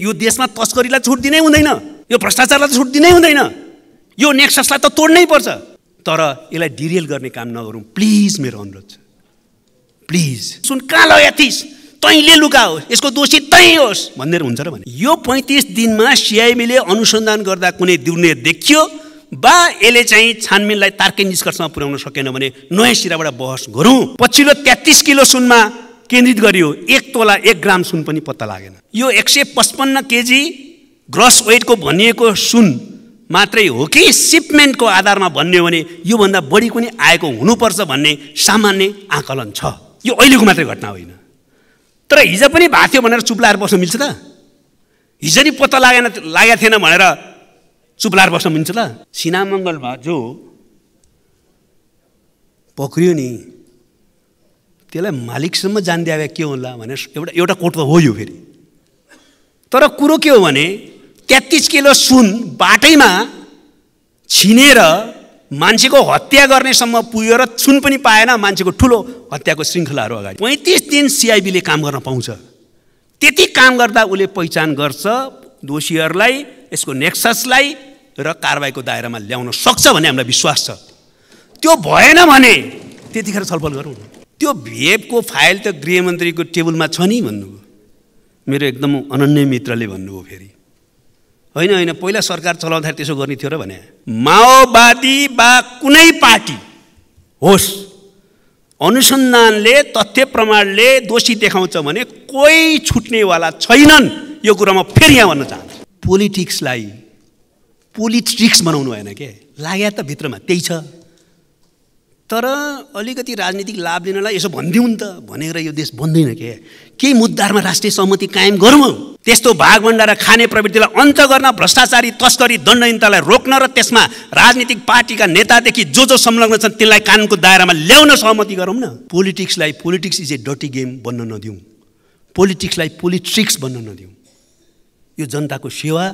यो देशमा तस्करीलाई छुट दिनै हुँदैन यो भ्रष्टाचारलाई छुट दिनै हुँदैन। यो नेक्ससलाई त तोड्नै पर्छ। तर यसलाई डिरेल गर्ने काम नगरौँ। प्लिज मेरो अनुरोध छ। प्लिज। सुन कहाँ लग्या थिइस् तैँले लुकाओस् यसको दोषी तै होस्। भनेर हुन्छ र भने। यो पैँतिस दिनमा सिआइबीले अनुसन्धान गर्दा कुनै दुर्ने देखियो बा यसले चाहिँ छानबिनलाई तार्किक निष्कर्षमा पुर्याउन सकेन भने नयाँ सिराबाट बहस गरौँ। पछिल्लो तेत्तिस किलो सुनमा केन्द्रित गरियो एक तोला एक ग्राम सुन पनि पत्ता लागेन। यो एक सय पचपन्न केजी ग्रस वेटको भनिएको सुन मात्रै हो कि सिपमेन्टको आधारमा भन्ने हो भने योभन्दा बढी पनि आएको हुनुपर्छ भन्ने सामान्य आकलन छ। यो अहिलेको मात्रै घटना होइन। तर हिजो पनि भएको थियो भनेर चुप लाएर बस्न मिल्छ त। हिजो नि पत्ता लागेन लागेको थिएन भनेर चुप लाएर बस्न मिल्छ त। सिनामङ्गलमा जो पक्रियो नि त्यसलाई मालिकसम्म जानिदिए के होला भनेर एउटा एउटा कोट त हो यो फेरि। तर कुरो के हो भने तेत्तिस किलो सुन बाटैमा छिनेर मान्छेको हत्या गर्नेसम्म पुग्यो र सुन पनि पाएन मान्छेको ठुलो हत्याको श्रृङ्खलाहरू अगाडि। पैँतिस दिन सिआइबीले काम गर्न पाउँछ। त्यति काम गर्दा उसले पहिचान गर्छ दोषीहरूलाई यसको नेक्ससलाई र कारवाहीको दायरामा ल्याउन सक्छ भन्ने हामीलाई विश्वास छ। त्यो भएन भने त्यतिखेर छलफल गरौँ। त्यो भिएफको फाइल त गृहमन्त्रीको टेबलमा छ नि भन्नुभयो। मेरो एकदम अनन्य मित्रले भन्नुभयो फेरि। होइन होइन पहिला सरकार चलाउँदाखेरि त्यसो गर्ने थियो र भने। माओवादी वा कुनै पार्टी होस् अनुसन्धानले तथ्य प्रमाणले दोषी देखाउँछ भने कोही छुट्नेवाला छैनन् यो कुरामा फेरि यहाँ भन्न चाहन्छु। पोलिटिक्सलाई पोलिट्रिक्स बनाउनु भएन के? लाग्या त भित्रमा त्यही छ। तर अलिकति राजनीतिक लाभ लिनलाई यसो भनिदिउँ त। भनेर यो देश बन्दैन के? केही मुद्दाहरूमा राष्ट्रिय सहमति कायम गरौँ। त्यस्तो भागभण्डा र खाने प्रवृत्तिलाई अन्त गर्न भ्रष्टाचारी तस्करी दण्डहीनतालाई रोक्न र त्यसमा राजनीतिक पार्टीका नेतादेखि जो जो संलग्न छन् त्यसलाई कानुनको दायरामा ल्याउन सहमति गरौँ न। पोलिटिक्सलाई पोलिटिक्स इज ए डटी गेम बन्न नदिउँ। पोलिटिक्सलाई पोलिट्रिक्स बन्न नदिउँ। यो जनताको सेवा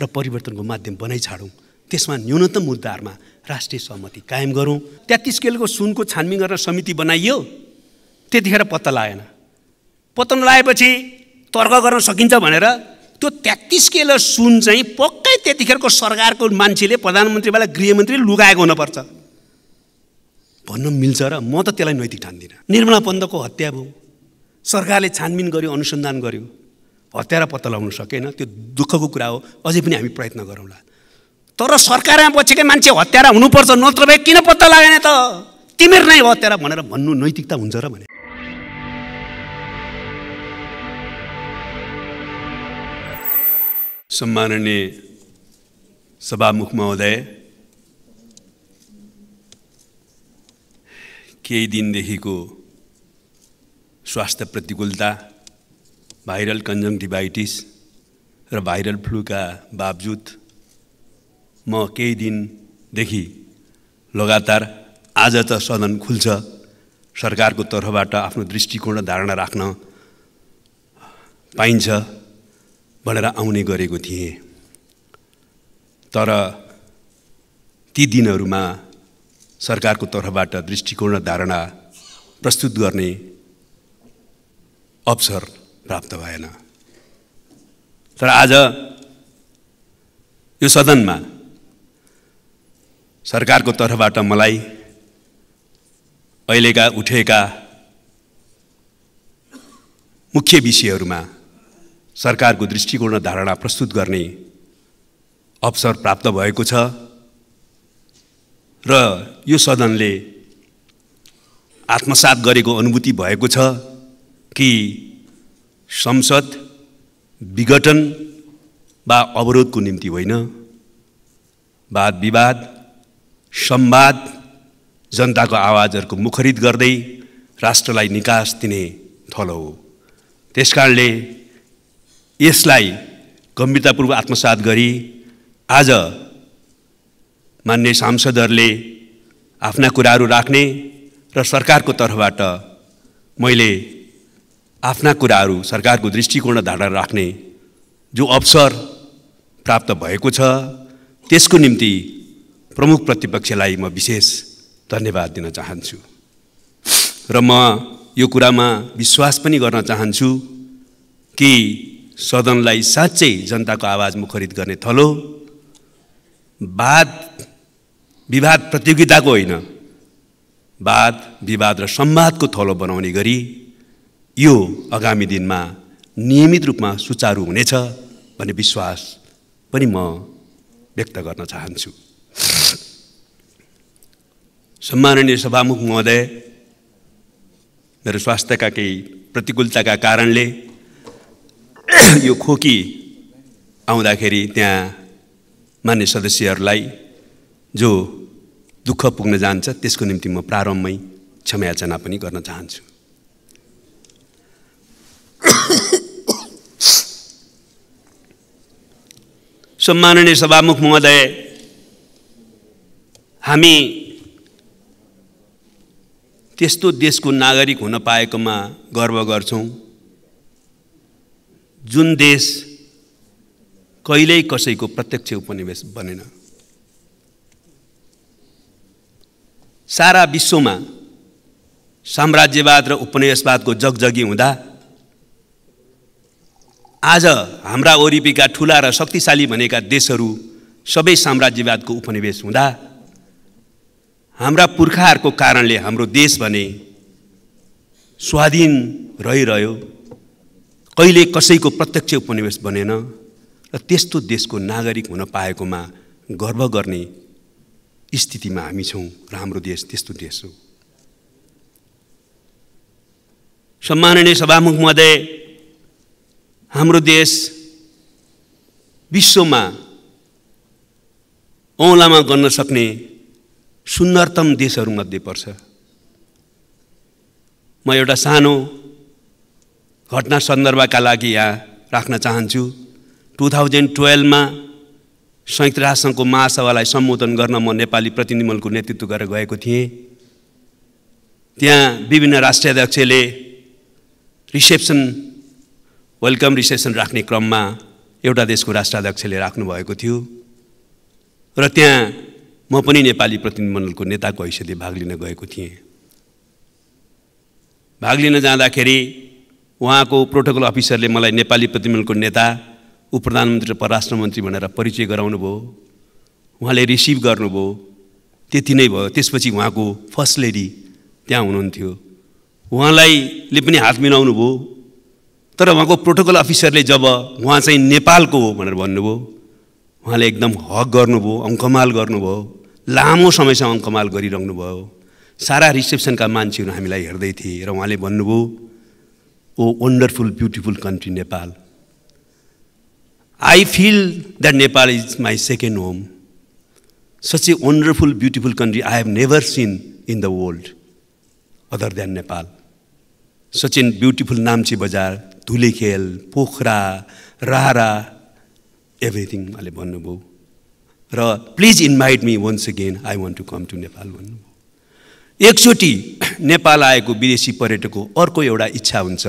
र परिवर्तनको माध्यम बनाइ छाडौँ त्यसमा न्यूनतम मुद्दाहरूमा राष्ट्रिय सहमति कायम गरौँ। तेत्तिस केलको सुनको छानबिन गरेर समिति बनाइयो। त्यतिखेर पत्ता लागेन। पत्ता नलागेपछि तर्क गर्न सकिन्छ भनेर त्यो तेत्तिस केलो सुन चाहिँ पक्कै त्यतिखेरको सरकारको मान्छेले प्रधानमन्त्रीवाला गृहमन्त्री लुगाएको हुनुपर्छ। भन्न मिल्छ र म त त्यसलाई नैतिक ठान्दिनँ। निर्मला पन्तको हत्या भयो। सरकारले छानबिन गर्यो अनुसन्धान गर्यो हत्या र पत्ता लगाउन सकेन। त्यो दुःखको कुरा हो। अझै पनि हामी प्रयत्न गरौँला। तर सरकारमा बसेकै मान्छे हत्यारा हुनुपर्छ नत्र भए किन पत्ता लागेन त? तिमीहरू नै हत्यारा भनेर भन्नु नैतिकता हुन्छ र भने। सम्माननीय सभामुख महोदय केही दिनदेखिको स्वास्थ्य प्रतिकूलता भाइरल कन्जङ्टिभाइटिस र भाइरल फ्लूका बावजुद म केही दिनदेखि लगातार आज त सदन खुल्छ। सरकारको तर्फबाट आफ्नो दृष्टिकोण धारणा राख्न पाइन्छ भनेर आउने गरेको थिएँ। तर ती दिनहरूमा सरकारको तर्फबाट दृष्टिकोण धारणा प्रस्तुत गर्ने अवसर प्राप्त भएन। तर आज यो सदनमा सरकारको तर्फबाट मलाई अहिलेका उठेका मुख्य विषयहरूमा सरकारको दृष्टिकोण धारणा प्रस्तुत गर्ने अवसर प्राप्त भएको छ र यो सदनले आत्मसात गरेको अनुभूति भएको छ कि संसद विघटन वा अवरोधको निम्ति होइन वाद विवाद संवाद जनताको आवाजहरूको मुखरित गर्दै राष्ट्रलाई निकास दिने थलो हो। त्यसकारणले यसलाई गम्भीरतापूर्वक आत्मसात गरी आज मान्य सांसदहरूले आफ्ना कुराहरू राख्ने र सरकारको तर्फबाट मैले आफ्ना कुराहरू सरकारको दृष्टिकोण धारणा राख्ने जो अवसर प्राप्त भएको छ त्यसको निम्ति प्रमुख प्रतिपक्षलाई म विशेष धन्यवाद दिन चाहन्छु। र म यो कुरामा विश्वास पनि गर्न चाहन्छु कि सदनलाई साँच्चै जनताको आवाज मुखरित गर्ने थलो वाद विवाद प्रतियोगिताको होइन वाद विवाद र संवादको थलो बनाउने गरी यो आगामी दिनमा नियमित रूपमा सुचारू हुनेछ भन्ने विश्वास पनि म व्यक्त गर्न चाहन्छु। सम्माननीय सभामुख महोदय मेरो स्वास्थ्यका केही प्रतिकूलताका कारणले यो खोकी आउँदाखेरि त्यहाँ मान्य सदस्यहरूलाई जो दुःख पुग्न जान्छ त्यसको निम्ति म प्रारम्भमै क्षमायाचना पनि गर्न चाहन्छु। सम्माननीय सभामुख महोदय हामी त्यस्तो देशको नागरिक हुन पाएकोमा गर्व गर्छौँ। जुन देश कहिल्यै कसैको प्रत्यक्ष उपनिवेश बनेन। सारा विश्वमा साम्राज्यवाद र उपनिवेशवादको जगजगी हुँदा आज हाम्रा वरिपरिका ठुला र शक्तिशाली भनेका देशहरू सबै साम्राज्यवादको उपनिवेश हुँदा हाम्रा पुर्खाहरूको कारणले हाम्रो देश भने स्वाधीन रहिरह्यो। कहिले कसैको प्रत्यक्ष उपनिवेश बनेन र त्यस्तो देशको नागरिक हुन पाएकोमा गर्व गर्ने स्थितिमा हामी छौँ र हाम्रो देश त्यस्तो देश हो। सम्माननीय सभामुख महोदय हाम्रो देश विश्वमा औँलामा गर्न सक्ने सुन्दरतम देशहरूमध्ये पर्छ। म एउटा सानो घटना सन्दर्भका लागि यहाँ राख्न चाहन्छु। टु थाउजन्ड टुवेल्भमा संयुक्त राष्ट्रसङ्घको महासभालाई सम्बोधन गर्न म नेपाली प्रतिनिधिमण्डलको नेतृत्व गरेर गएको थिएँ। त्यहाँ विभिन्न राष्ट्रिय अध्यक्षले रिसेप्सन वेलकम रिसेप्सन राख्ने क्रममा एउटा देशको राष्ट्राध्यक्षले राख्नुभएको थियो। र त्यहाँ म पनि नेपाली प्रतिनिधिमण्डलको नेताको हैसियतले भाग लिन गएको थिएँ। भाग लिन जाँदाखेरि उहाँको प्रोटोकल अफिसरले मलाई नेपाली प्रतिनिधिमण्डलको नेता उप प्रधानमन्त्री र परराष्ट्र मन्त्री भनेर परिचय गराउनु भयो उहाँले रिसिभ गर्नुभयो। त्यति नै भयो। त्यसपछि उहाँको फर्स्ट लेडी त्यहाँ हुनुहुन्थ्यो। उहाँलाईले पनि हात मिलाउनु भयो तर उहाँको प्रोटोकल अफिसरले जब उहाँ चाहिँ नेपालको हो भनेर भन्नुभयो उहाँले एकदम हक गर्नुभयो अङ्कमाल गर्नुभयो लामो समयसम्म अङ्कमाल गरिरहनु भयो सारा रिसेप्सनका मान्छेहरू हामीलाई हेर्दै थिए र उहाँले भन्नुभयो ओ wonderful beautiful country Nepal. I feel that Nepal is my second home such a wonderful beautiful country I have never seen in the world other than Nepal such an beautiful Namche Bazaar Dhulikhel Pokhara राहरा everything उहाँले भन्नुभयो। र please invite me once again I want to come to Nepal भन्नुभयो। एकचोटि नेपाल आएको विदेशी पर्यटकको अर्को एउटा इच्छा हुन्छ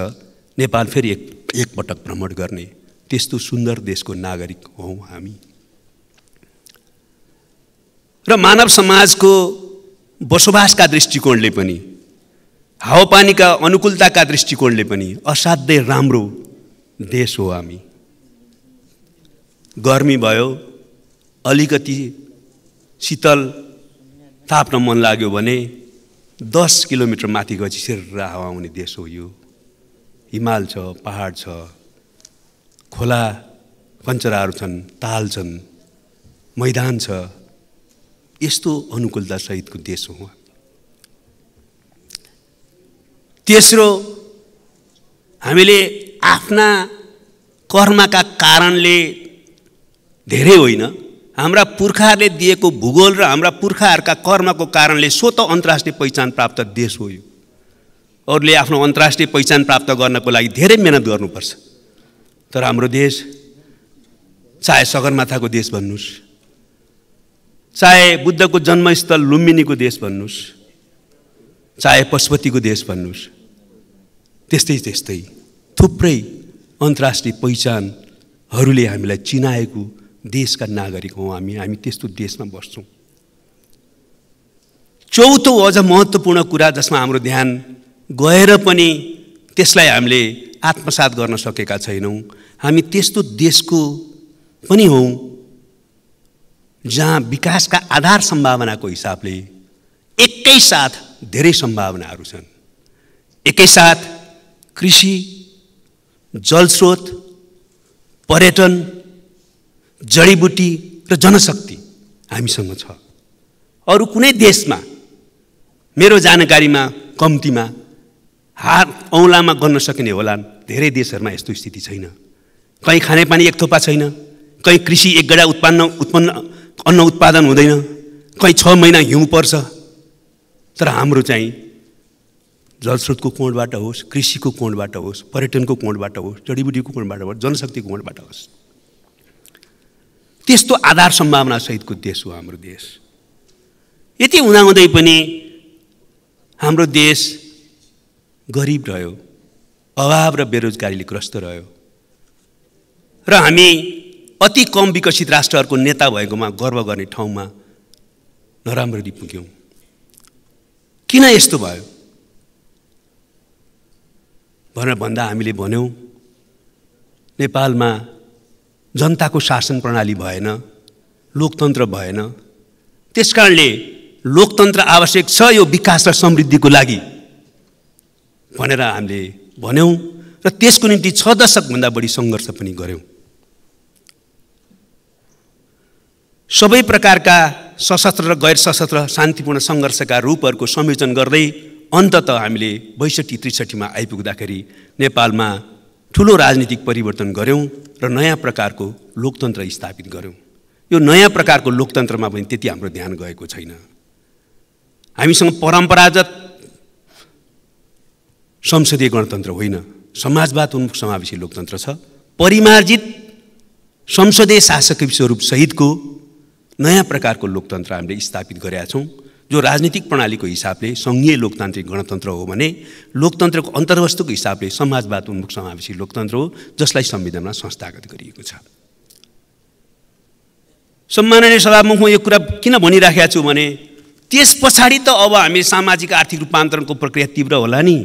नेपाल फेरि एक एकपटक भ्रमण गर्ने। त्यस्तो सुन्दर देशको नागरिक हौँ हामी। र मानव समाजको बसोबासका दृष्टिकोणले पनि हावापानीका अनुकूलताका दृष्टिकोणले पनि असाध्यै राम्रो देश हो हामी। गर्मी भयो अलिकति शीतल ताप्न मन लाग्यो भने दस किलोमिटर माथि गएपछि सिर हावा आउने देश हो यो। हिमाल छ पहाड छ खोला कञ्चराहरू छन् ताल छन् मैदान छ यस्तो अनुकूलता सहितको देश हो तेस्रो हामीले आफ्ना कर्मका कारणले धेरै होइन। हाम्रा पुर्खाहरूले दिएको भूगोल र हाम्रा पुर्खाहरूका कर्मको कारणले स्वत अन्तर्राष्ट्रिय पहिचान प्राप्त देश हो यो। अरूले आफ्नो अन्तर्राष्ट्रिय पहिचान प्राप्त गर्नको लागि धेरै मिहिनेत गर्नुपर्छ। तर हाम्रो देश चाहे सगरमाथाको देश भन्नुहोस् चाहे बुद्धको जन्मस्थल लुम्बिनीको देश भन्नुहोस् चाहे पशुपतिको देश भन्नुहोस् त्यस्तै त्यस्तै थुप्रै अन्तर्राष्ट्रिय पहिचानहरूले हामीलाई चिनाएको देशका नागरिक हौँ हामी हामी त्यस्तो देशमा बस्छौँ। चौथो अझ महत्त्वपूर्ण कुरा जसमा हाम्रो ध्यान गएर पनि त्यसलाई हामीले आत्मसात गर्न सकेका छैनौँ। हामी त्यस्तो देशको पनि हौँ जहाँ विकासका आधार सम्भावनाको हिसाबले एकैसाथ धेरै सम्भावनाहरू छन्। एकैसाथ कृषि जलस्रोत पर्यटन जडीबुटी र जनशक्ति हामीसँग छ। अरू कुनै देशमा मेरो जानकारीमा कम्तीमा हात औँलामा गर्न सकिने होला धेरै देशहरूमा यस्तो स्थिति छैन। कहीँ खानेपानी एक थोपा छैन कहीँ कृषि एक गडा उत्पन्न उत्पन्न अन्न उत्पादन हुँदैन कहीँ छ महिना हिउँ पर्छ। तर हाम्रो चाहिँ जलस्रोतको कोणबाट होस् कृषिको कोणबाट होस् पर्यटनको कोणबाट होस् जडीबुटीको कोणबाट होस् जनशक्तिको कोणबाट होस्। त्यस्तो आधार सम्भावना सहितको देश हो हाम्रो देश। यति हुँदाहुँदै पनि हाम्रो देश गरिब रह्यो अभाव र बेरोजगारीले ग्रस्त रह्यो। र हामी अति कम विकसित राष्ट्रहरूको नेता भएकोमा गर्व गर्ने ठाउँमा नराम्ररी पुग्यौँ। किन यस्तो भयो? भनेर भन्दा हामीले भन्यौँ नेपालमा जनताको शासन प्रणाली भएन लोकतन्त्र भएन। त्यस कारणले लोकतन्त्र आवश्यक छ यो विकास र समृद्धिको लागि भनेर हामीले भन्यौँ र त्यसको निम्ति छ दशकभन्दा बढी सङ्घर्ष पनि गऱ्यौँ सबै प्रकारका सशस्त्र र गैर सशस्त्र शान्तिपूर्ण सङ्घर्षका रूपहरूको संयोजन गर्दै अन्तत हामीले बैसठी त्रिसठीमा आइपुग्दाखेरि नेपालमा ठुलो राजनीतिक परिवर्तन गऱ्यौँ र नयाँ प्रकारको लोकतन्त्र स्थापित गऱ्यौँ। यो नयाँ प्रकारको लोकतन्त्रमा पनि त्यति हाम्रो ध्यान गएको छैन। हामीसँग परम्परागत संसदीय गणतन्त्र होइन समाजवाद उन्मुख समावेशी लोकतन्त्र छ परिमार्जित संसदीय शासकीय स्वरूप सहितको नयाँ प्रकारको लोकतन्त्र हामीले स्थापित गरेका छौँ। जो राजनीतिक प्रणालीको हिसाबले सङ्घीय लोकतान्त्रिक गणतन्त्र हो भने लोकतन्त्रको अन्तर्वस्तुको हिसाबले समाजवाद उन्मुख समावेशी लोकतन्त्र हो जसलाई संविधानमा संस्थागत गरिएको छ। सम्माननीय सभामुख म यो कुरा किन भनिराखेका छु भने त्यस पछाडि त अब हामी सामाजिक आर्थिक रूपान्तरणको प्रक्रिया तीव्र होला नि।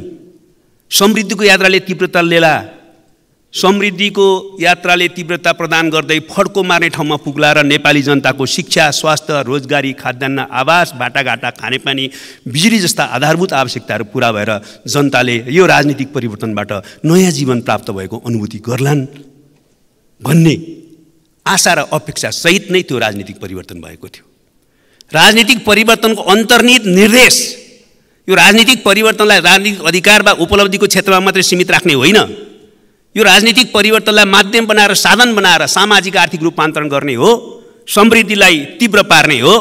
समृद्धिको यात्राले तीव्रता लिएला समृद्धिको यात्राले तीव्रता प्रदान गर्दै फड्को मार्ने ठाउँमा पुग्ला र नेपाली जनताको शिक्षा स्वास्थ्य रोजगारी खाद्यान्न आवास बाटाघाटा खानेपानी बिजुली जस्ता आधारभूत आवश्यकताहरू पुरा भएर जनताले यो राजनीतिक परिवर्तनबाट नयाँ जीवन प्राप्त भएको अनुभूति गर्लान् भन्ने आशा र अपेक्षा सहित नै त्यो राजनीतिक परिवर्तन भएको थियो। राजनीतिक परिवर्तनको अन्तर्निहित निर्देश यो राजनीतिक परिवर्तनलाई राजनीतिक अधिकार वा उपलब्धिको क्षेत्रमा मात्रै सीमित राख्ने होइन। यो राजनीतिक परिवर्तनलाई माध्यम बनाएर साधन बनाएर सामाजिक आर्थिक रूपान्तरण गर्ने हो समृद्धिलाई तीव्र पार्ने हो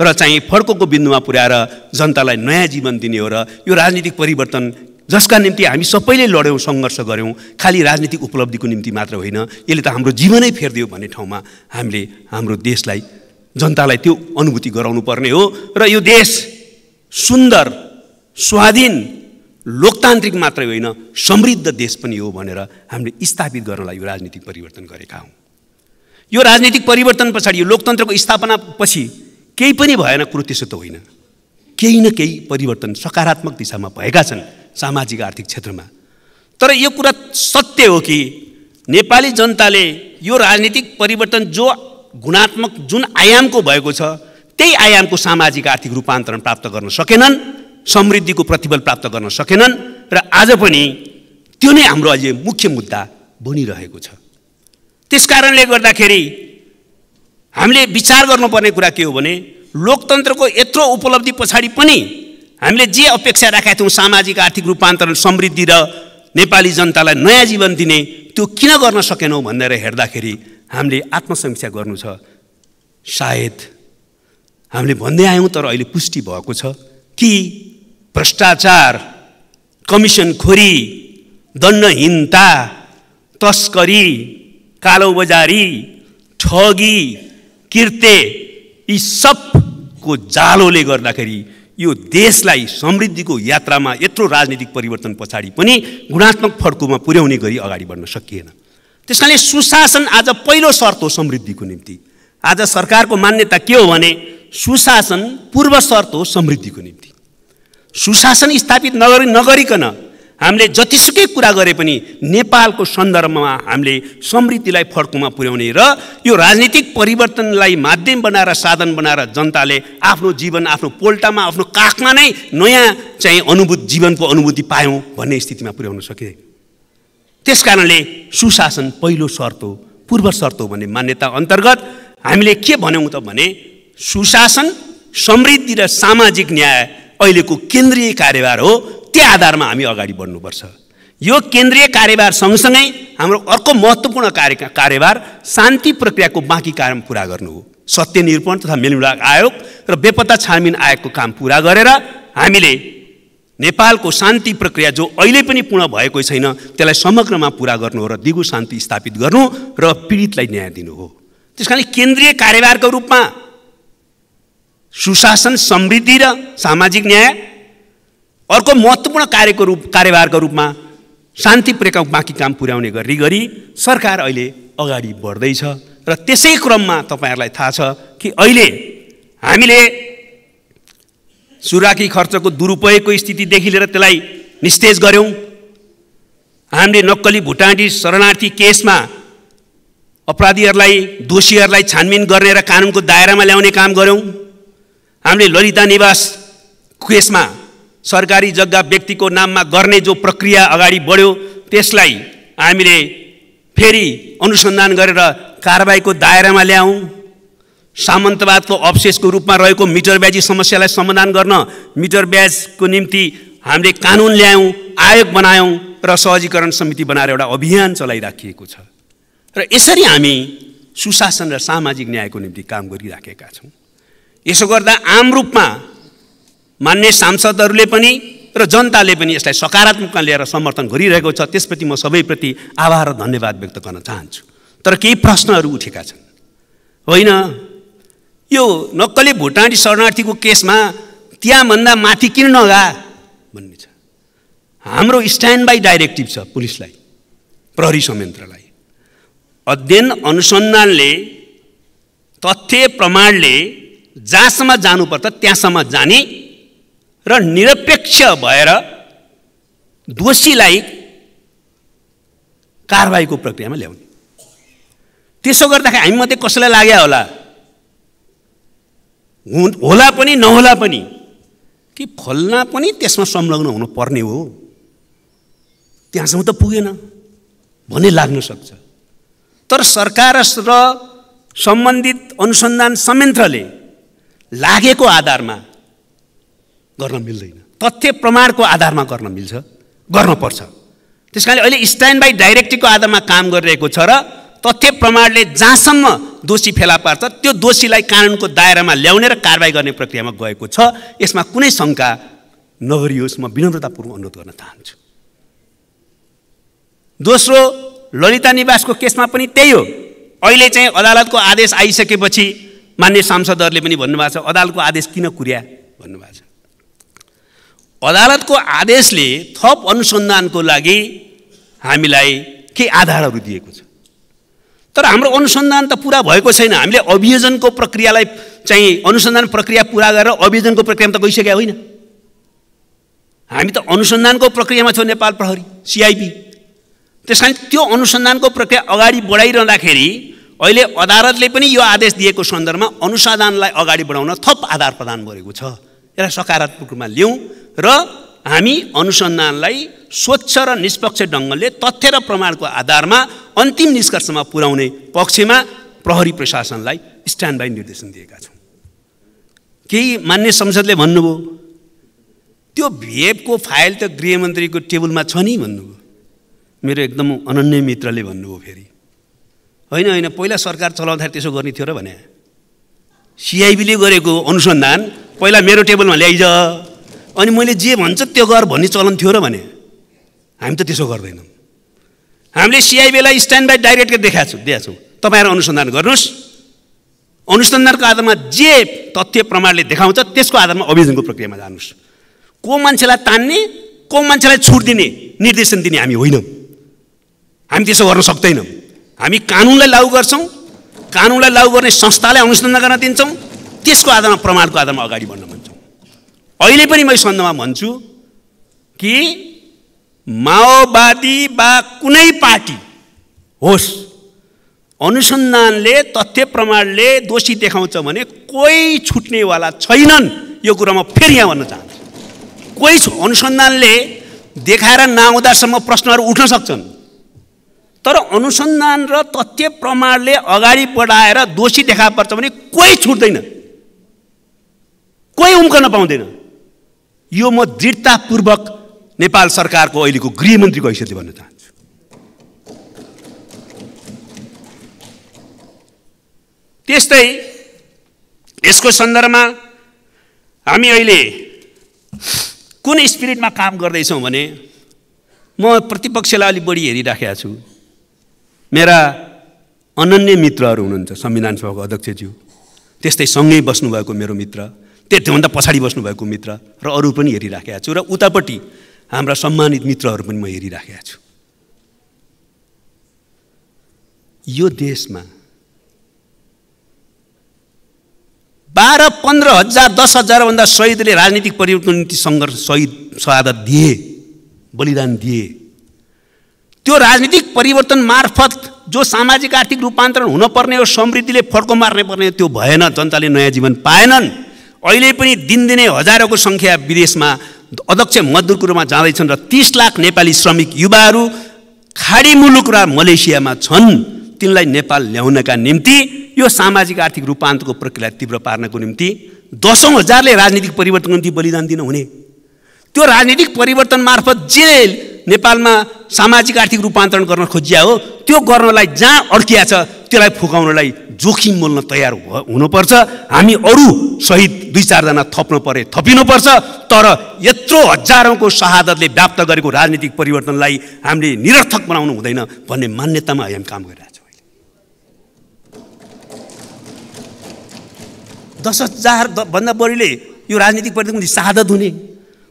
र चाहिँ फड्कोको बिन्दुमा पुर्याएर जनतालाई नयाँ जीवन दिने हो र यो राजनीतिक परिवर्तन जसका निम्ति हामी सबैले लड्यौँ सङ्घर्ष गऱ्यौँ खालि राजनीतिक उपलब्धिको निम्ति मात्र होइन यसले त हाम्रो जीवनै फेरिदियो भन्ने ठाउँमा हामीले हाम्रो देशलाई जनतालाई त्यो अनुभूति गराउनु पर्ने हो र यो देश सुन्दर स्वाधीन लोकतान्त्रिक मात्रै होइन समृद्ध देश पनि हो भनेर हामीले स्थापित गर्नलाई यो राजनीतिक परिवर्तन गरेका हौँ। यो राजनीतिक परिवर्तन पछाडि यो लोकतन्त्रको स्थापना पछि केही पनि भएन कुरो त्यसो त होइन। केही न केही परिवर्तन सकारात्मक दिशामा भएका छन् सामाजिक आर्थिक क्षेत्रमा। तर यो कुरा सत्य हो कि नेपाली जनताले यो राजनीतिक परिवर्तन जो गुणात्मक जुन आयामको भएको छ त्यही आयामको सामाजिक आर्थिक रूपान्तरण प्राप्त गर्न सकेनन् समृद्धिको प्रतिफल प्राप्त गर्न सकेनन् र आज पनि त्यो नै हाम्रो अझै मुख्य मुद्दा बनिरहेको छ। त्यस कारणले गर्दाखेरि हामीले विचार गर्नुपर्ने कुरा के हो भने लोकतन्त्रको यत्रो उपलब्धि पछाडि पनि हामीले जे अपेक्षा राखेका थियौँ सामाजिक आर्थिक रूपान्तरण समृद्धि र नेपाली जनतालाई नयाँ जीवन दिने त्यो किन गर्न सकेनौँ भनेर हेर्दाखेरि हामीले आत्मसमीक्षा गर्नु छ। सायद हामीले भन्दै आयौँ तर अहिले पुष्टि भएको छ कि भ्रष्टाचार कमिसनखोरी दण्डहीनता तस्करी कालोबजारी ठगी किर्ते यी सबको जालोले गर्दाखेरि यो देशलाई समृद्धिको यात्रामा यत्रो राजनीतिक परिवर्तन पछाडि पनि गुणात्मक फड्कोमा पुर्याउने गरी अगाडि बढ्न सकिएन। त्यस कारणले सुशासन आज पहिलो शर्त हो समृद्धिको निम्ति। आज सरकारको मान्यता के हो भने सुशासन पूर्व शर्त हो समृद्धिको निम्ति। सुशासन स्थापित नगरी नगरिकन हामीले जतिसुकै कुरा गरे पनि नेपालको सन्दर्भमा हामीले समृद्धिलाई फड्कुमा पुर्याउने र यो राजनीतिक परिवर्तनलाई माध्यम बनाएर साधन बनाएर जनताले आफ्नो जीवन आफ्नो पोल्टामा आफ्नो काखमा नै नयाँ चाहिँ अनुभूति जीवनको अनुभूति पायौँ भन्ने स्थितिमा पुर्याउन सके। त्यस कारणले सुशासन पहिलो शर्त हो पूर्व शर्त हो भन्ने मान्यता अन्तर्गत हामीले के भन्यौँ त भने सुशासन समृद्धि र सामाजिक न्याय अहिलेको केन्द्रीय कार्यभार हो त्यो आधारमा हामी अगाडि बढ्नुपर्छ। यो केन्द्रीय कार्यभार सँगसँगै हाम्रो अर्को महत्त्वपूर्ण कार्य कार्यभार शान्ति प्रक्रियाको बाँकी काम पुरा गर्नु हो। सत्य निरूपण तथा मेलमिलाप आयोग र बेपत्ता छानबिन आयोगको काम पुरा गरेर हामीले नेपालको शान्ति प्रक्रिया जो अहिले पनि पूर्ण भएको छैन त्यसलाई समग्रमा पुरा गर्नु हो र दिगो शान्ति स्थापित गर्नु र पीडितलाई न्याय दिनु हो। त्यस कारण केन्द्रीय कार्यभारको रूपमा सुशासन समृद्धि र सामाजिक न्याय अर्को महत्त्वपूर्ण कार्यको रूप कार्यभारको रूपमा शान्ति प्रेका बाँकी काम पुर्याउने गरी गरी सरकार अहिले अगाडि बढ्दैछ र त्यसै क्रममा तपाईँहरूलाई थाहा छ कि अहिले हामीले सुराकी खर्चको दुरुपयोगको स्थितिदेखि लिएर त्यसलाई निस्तेज गऱ्यौँ। हामीले नक्कली भुटानी शरणार्थी केसमा अपराधीहरूलाई दोषीहरूलाई छानबिन गर्ने र कानुनको दायरामा ल्याउने काम गऱ्यौँ। हामीले ललिता निवास केसमा सरकारी जग्गा व्यक्तिको नाममा गर्ने जो प्रक्रिया अगाडि बढ्यो त्यसलाई हामीले फेरि अनुसन्धान गरेर कारवाहीको दायरामा ल्यायौँ सामन्तवादको अवशेषको रूपमा रहेको मिटर ब्याजी समस्यालाई समाधान गर्न मिटर ब्याजको निम्ति हामीले कानुन ल्यायौँ आयोग बनायौँ र सहजीकरण समिति बनाएर एउटा अभियान चलाइराखिएको छ। र यसरी हामी सुशासन र सामाजिक न्यायको निम्ति काम गरिराखेका छौँ। यसो गर्दा आम रूपमा मान्य सांसदहरूले पनि र जनताले पनि यसलाई सकारात्मकमा लिएर समर्थन गरिरहेको छ त्यसप्रति म सबैप्रति आभार र धन्यवाद व्यक्त गर्न चाहन्छु। तर केही प्रश्नहरू उठेका छन्। होइन यो नक्कली भुटानी शरणार्थीको केसमा त्यहाँभन्दा माथि किन नगा भन्ने छ। हाम्रो स्ट्यान्ड बाई डाइरेक्टिभ छ पुलिसलाई प्रहरी संयन्त्रलाई। अध्ययन अनुसन्धानले तथ्य प्रमाणले जहाँसम्म जानुपर्छ त्यहाँसम्म जाने र निरपेक्ष भएर दोषीलाई कारवाहीको प्रक्रियामा ल्याउने। त्यसो गर्दाखेरि हामी मात्रै कसैलाई लाग्यो होला? होला पनि नहोला पनि कि फल्ना पनि त्यसमा संलग्न हुनुपर्ने हो? त्यहाँसम्म त पुगेन भन्ने लाग्न सक्छ। तर सरकार र सम्बन्धित अनुसन्धान संयन्त्रले लागेको आधारमा गर्न मिल्दैन। तथ्य प्रमाणको आधारमा गर्न मिल्छ गर्नुपर्छ। त्यस कारणले अहिले स्ट्यान्ड बाई डाइरेक्टिभको आधारमा काम गरिरहेको छ र तथ्य प्रमाणले जहाँसम्म दोषी फेला पार्छ त्यो दोषीलाई कानुनको दायरामा ल्याउने र कारवाही गर्ने प्रक्रियामा गएको छ। यसमा कुनै शङ्का नगरियोस् म विनम्रतापूर्वक अनुरोध गर्न चाहन्छु। दोस्रो ललिता निवासको केसमा पनि त्यही हो। अहिले चाहिँ अदालतको आदेश आइसकेपछि मान्य सांसदहरूले पनि भन्नुभएको छ अदालतको आदेश किन कुर्या? भन्नुभएको छ। अदालतको आदेशले थप अनुसन्धानको लागि हामीलाई केही आधारहरू दिएको छ। तर हाम्रो अनुसन्धान त पुरा भएको छैन। हामीले अभियोजनको प्रक्रियालाई चाहिँ अनुसन्धान प्रक्रिया पुरा गरेर अभियोजनको प्रक्रियामा त गइसकेका होइन। हामी त अनुसन्धानको प्रक्रियामा छौँ नेपाल प्रहरी सिआइपी त्यस कारण त्यो अनुसन्धानको प्रक्रिया अगाडि बढाइरहँदाखेरि अहिले अदालतले पनि यो आदेश दिएको सन्दर्भमा अनुसन्धानलाई अगाडि बढाउन थप आधार प्रदान गरेको छ। यसलाई सकारात्मक रूपमा ल्याउँ र हामी अनुसन्धानलाई स्वच्छ र निष्पक्ष ढङ्गले तथ्य र प्रमाणको आधारमा अन्तिम निष्कर्षमा पुर्याउने पक्षमा प्रहरी प्रशासनलाई स्ट्यान्ड बाई निर्देशन दिएका छौँ। केही मान्य संसदले भन्नुभयो त्यो भिएफको फाइल त गृहमन्त्रीको टेबलमा छ नि भन्नुभयो। मेरो एकदम अनन्य मित्रले भन्नुभयो फेरि। होइन होइन पहिला सरकार चलाउँदाखेरि त्यसो गर्ने थियो र भने। सिआइबीले गरेको अनुसन्धान पहिला मेरो टेबलमा ल्याइज। अनि मैले जे भन्छ त्यो गर भन्ने चलन थियो र भने। हामी त त्यसो गर्दैनौँ। हामीले सिआइबीलाई स्ट्यान्ड बाई डाइरेक्ट देखाएको छु दिएको छौँ। तपाईँहरू अनुसन्धान गर्नुहोस्। अनुसन्धानको आधारमा जे तथ्य प्रमाणले देखाउँछ त्यसको आधारमा अभियोजनको प्रक्रियामा जानुहोस्। को मान्छेलाई तान्ने को मान्छेलाई छुट दिने निर्देशन दिने हामी होइनौँ। हामी त्यसो गर्न सक्दैनौँ। हामी कानुनलाई लागू गर्छौँ कानुनलाई लागू गर्ने संस्थालाई अनुसन्धान गर्न दिन्छौँ त्यसको आधारमा प्रमाणको आधारमा अगाडि बढ्न भन्छौँ। अहिले पनि मैले सन्दर्भमा भन्छु कि माओवादी वा कुनै पार्टी होस् अनुसन्धानले तथ्य प्रमाणले दोषी देखाउँछ भने कोही छुट्नेवाला छैनन् यो कुरा म फेरि यहाँ भन्न चाहन्छु। कोही अनुसन्धानले देखाएर नआउँदासम्म प्रश्नहरू उठ्न सक्छन्। तर अनुसन्धान र तथ्य प्रमाणले अगाडि बढाएर दोषी देखा पर्छ भने कोही छुट्दैन। कोही उम्कन पाउँदैन। यो म दृढतापूर्वक नेपाल सरकारको अहिलेको गृहमन्त्रीको हैसियतले भन्न चाहन्छु। त्यस्तै यसको सन्दर्भमा हामी अहिले कुन स्पिरिटमा काम गर्दैछौँ भने म प्रतिपक्षलाई अलिक बढी हेरिराखेको छु। मेरा अनन्य मित्रहरू हुनुहुन्छ संविधान सभाको अध्यक्षज्यू। त्यस्तै सँगै बस्नुभएको मेरो मित्र त्योभन्दा पछाडि बस्नुभएको मित्र र अरू पनि हेरिराखेका छु र उतापट्टि हाम्रा सम्मानित मित्रहरू पनि म हेरिराखेका छु। यो देशमा बाह्र पन्ध्र हजार दस हजारभन्दा शहीदले राजनीतिक परिवर्तनको निम्ति सङ्घर्ष शहीद शहादत दिए बलिदान दिए। त्यो राजनीतिक परिवर्तन मार्फत जो सामाजिक आर्थिक रूपान्तरण हुनपर्ने हो समृद्धिले फड्को मार्ने पर्ने त्यो भएन जनताले नयाँ जीवन पाएनन्। अहिले पनि दिनदिनै हजारौँको सङ्ख्या विदेशमा अध्यक्ष मजदुरको रूपमा जाँदैछन् र तिस लाख नेपाली श्रमिक युवाहरू खाडी मुलुक र मलेसियामा छन्। तिनलाई नेपाल ल्याउनका निम्ति यो सामाजिक आर्थिक रूपान्तरको प्रक्रिया तीव्र पार्नको निम्ति दसौँ हजारले राजनीतिक परिवर्तनको निम्ति बलिदान दिन हुने त्यो राजनीतिक परिवर्तन मार्फत जे नेपालमा सामाजिक आर्थिक रूपान्तरण गर्न खोजिया हो। त्यो गर्नलाई जहाँ अड्किया छ त्यसलाई फुकाउनलाई जोखिम मोल्न तयार हुनुपर्छ। हामी अरू सहित दुई चारजना थप्नु परे थपिनुपर्छ। तर यत्रो हजारौँको शहादतले व्याप्त गरेको राजनीतिक परिवर्तनलाई हामीले निरर्थक बनाउनु हुँदैन भन्ने मान्यतामा हामी काम गरिरहेछौँ दस हजार भन्दा बढीले यो राजनीतिक परिवर्तन शहादत हुने।